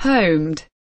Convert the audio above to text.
homed.